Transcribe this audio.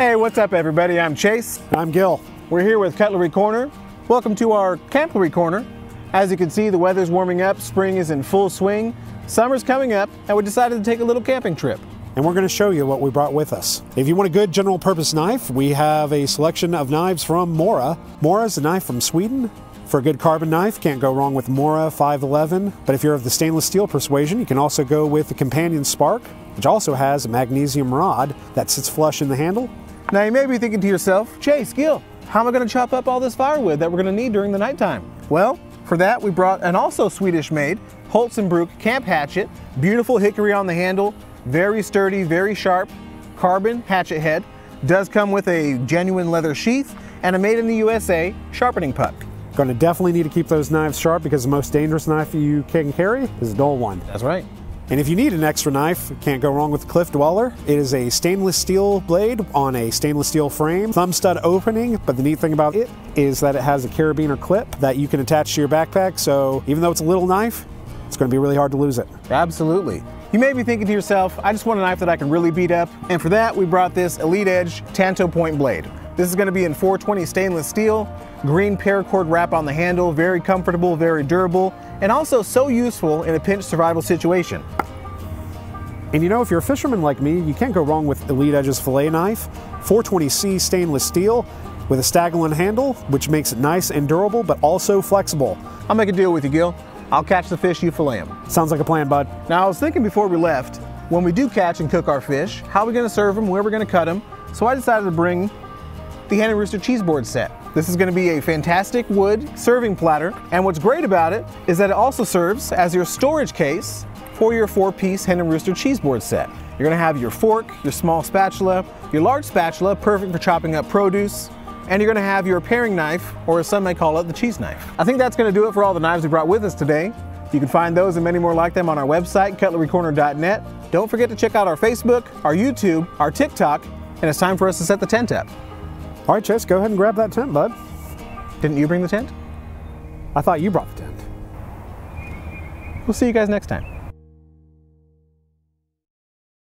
Hey, what's up everybody? I'm Chase. I'm Gil. We're here with Cutlery Corner. Welcome to our Camplery Corner. As you can see, the weather's warming up, spring is in full swing, summer's coming up, and we decided to take a little camping trip. And we're going to show you what we brought with us. If you want a good general purpose knife, we have a selection of knives from Mora. Mora is a knife from Sweden. For a good carbon knife, can't go wrong with Mora 511. But if you're of the stainless steel persuasion, you can also go with the Companion Spark, which also has a magnesium rod that sits flush in the handle now you may be thinking to yourself, Chase, Gil, how am I going to chop up all this firewood that we're going to need during the nighttime? Well, for that we brought an also Swedish made Hults Bruk camp hatchet, beautiful hickory on the handle, very sturdy, very sharp, carbon hatchet head, does come with a genuine leather sheath and a made in the USA sharpening puck. Going to definitely need to keep those knives sharp because the most dangerous knife you can carry is a dull one. That's right. And if you need an extra knife, can't go wrong with Cliff Dweller. It is a stainless steel blade on a stainless steel frame, thumb stud opening, but the neat thing about it is that it has a carabiner clip that you can attach to your backpack, so even though it's a little knife, it's going to be really hard to lose it. Absolutely. You may be thinking to yourself, I just want a knife that I can really beat up, and for that we brought this Elite Edge Tanto Point blade. This is going to be in 420 stainless steel, green paracord wrap on the handle, very comfortable, very durable, and also so useful in a pinch survival situation. And you know, if you're a fisherman like me, you can't go wrong with Elite Edge's fillet knife, 420C stainless steel with a Staglon handle, which makes it nice and durable, but also flexible. I'll make a deal with you, Gil. I'll catch the fish, you fillet them. Sounds like a plan, bud. Now, I was thinking before we left, when we do catch and cook our fish, how are we gonna serve them, where we're gonna cut them, so I decided to bring the Hen and Rooster cheese board set. This is gonna be a fantastic wood serving platter, and what's great about it is that it also serves as your storage case for your four-piece Hen and Rooster cheese board set. You're gonna have your fork, your small spatula, your large spatula, perfect for chopping up produce, and you're gonna have your paring knife, or as some may call it, the cheese knife. I think that's gonna do it for all the knives we brought with us today. You can find those and many more like them on our website, cutlerycorner.net. Don't forget to check out our Facebook, our YouTube, our TikTok, and it's time for us to set the tent up. All right, Chase, go ahead and grab that tent, bud. Didn't you bring the tent? I thought you brought the tent. We'll see you guys next time.